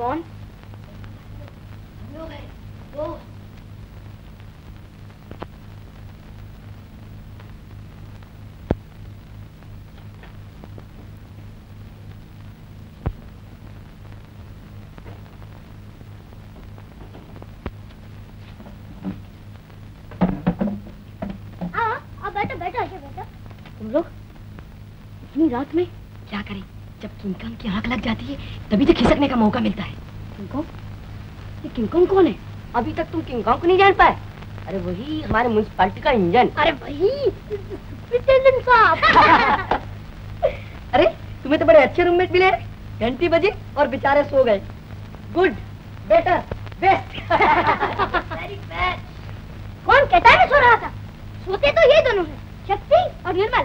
कौन? लोग है वो बैठो बैठो। तुम लोग इतनी रात में क्या करें? जब किंगकॉन्ग की आँख लग जाती है तभी तो खिसकने का मौका मिलता है। किंगकॉन्ग ये किंगकॉन्ग कौन है? अभी तक तुम किंगकॉन्ग को नहीं जान पाए। अरे वही हमारे म्यूनसिपालिटी का इंजन। अरे वही साहब। अरे तुम्हें तो बड़े अच्छे रूममेट मिले घंटी बजी और बेचारे सो गए। Good better best very bad कौन कहता है मैं सो रहा था? सोते तो ये दोनों हैं। शक्ति और निर्मल।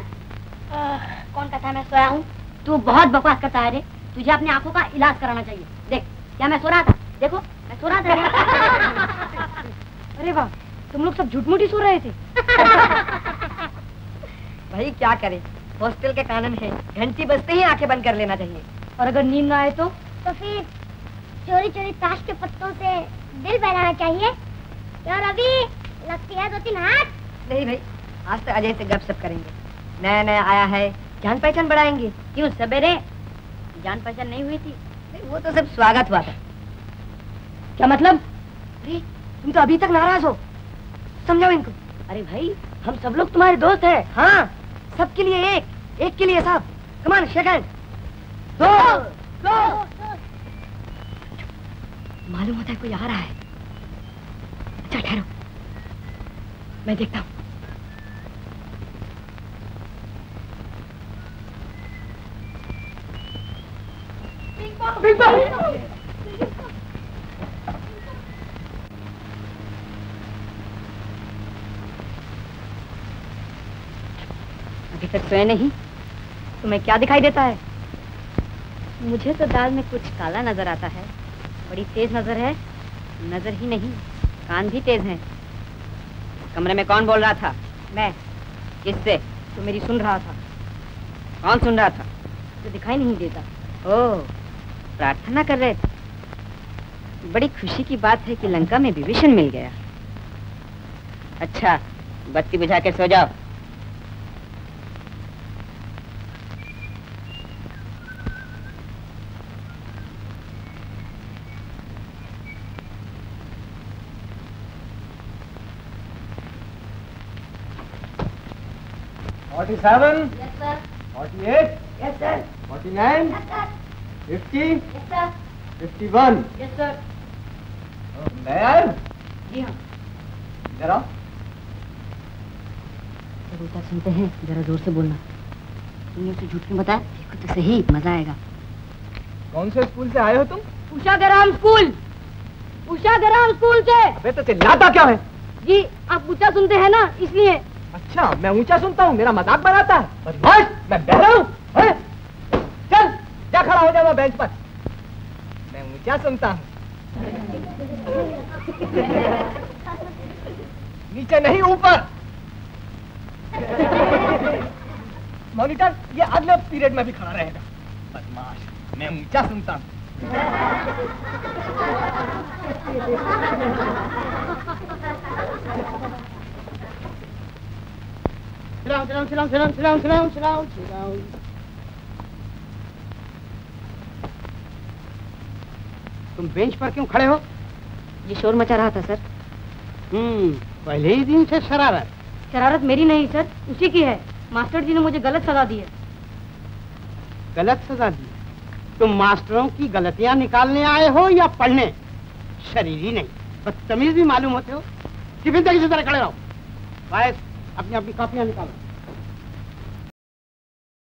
कौन कहता है मैं सोया हूँ? तू बहुत बकवास करता है रे। तुझे अपनी आँखों का इलाज कराना चाहिए। देख क्या मैं सो रहा था? देखो मैं सो रहा था। अरे वाह तुम लोग सब झूठ मूठ ही सो रहे थे। भाई क्या करें? हॉस्टल के कानून है। घंटी बजते ही आँखें बंद कर लेना चाहिए। और अगर नींद ना आए तो? तो फिर चोरी चोरी ताश के पत्तों से दिल बहलाना चाहिए। और अभी लगती है दो तीन हाथ। नहीं भाई आज तो अजय से गपशप करेंगे। नया नया आया है जान पहचान बढ़ाएँगे। क्यों? सवेरे। जान पहचान नहीं हुई थी। नहीं, वो तो सब स्वागत हुआ था। क्या मतलब? अरे तुम तो अभी तक नाराज़ हो। समझाओ इनको। अरे भाई हम सब लोग तुम्हारे दोस्त हैं। हाँ सबके लिए एक। एक के लिए सब। कमान हैंड दो। दो। मालूम होता है कोई आ रहा है। अच्छा ठहरो। मैं देखता हूँ। अभी तक सोए नहीं। तुम्हें क्या दिखाई देता है? मुझे तो दाल में कुछ काला नज़र आता है। बड़ी तेज नज़र है। नज़र ही नहीं, कान भी तेज हैं। कमरे में कौन बोल रहा था? मैं। किससे? तो मेरी सुन रहा था। कौन सुन रहा था? तो दिखाई नहीं देता। ओ प्रार्थना कर रहे थे बड़ी खुशी की बात है कि लंका में विभीषण मिल गया अच्छा बत्ती बुझा के सो जाओ Forty-seven, Yes, sir. forty-eight, Yes, sir. forty-nine, Yes, sir. Yes, sir. fifty-one. Yes, sir. जी हाँ. आओ सुनते हैं जरा ज़ोर से बोलना। तुमने उसे झूठ क्यों बताया? देखो तो सही मज़ा आएगा। कौन से स्कूल से आए हो तुम? उषा गराम स्कूल। उषा गराम स्कूल से। अबे तो चिल्लाता क्या है? जी आप ऊँचा सुनते हैं ना इसलिए। अच्छा मैं ऊँचा सुनता हूँ मेरा मज़ाक बनाता है। मैं बहरा हूँ? जा खड़ा हो जा वहाँ बेंच पर? मैं ऊँचा सुनता हूँ? नीचे नहीं ऊपर। मॉनिटर ये अगले पीरियड में भी खड़ा रहेगा। बदमाश मैं ऊँचा सुनता हूँ? Sit down, sit down, sit down, sit down, sit down, sit down, sit down, sit down. तुम बेंच पर क्यों खड़े हो? ये शोर मचा रहा था सर। हम्म पहले ही दिन से शरारत। शरारत मेरी नहीं सर। उसी की है। मास्टर जी ने मुझे गलत सजा दी है। गलत सजा दी तुम मास्टरों की गलतियाँ निकालने आए हो या पढ़ने? शरीर ही नहीं बदतमीज भी मालूम होते हो। टिफ़िन तक इसी तरह खड़े रहो। वायस अपनी अपनी कॉपियाँ निकालो।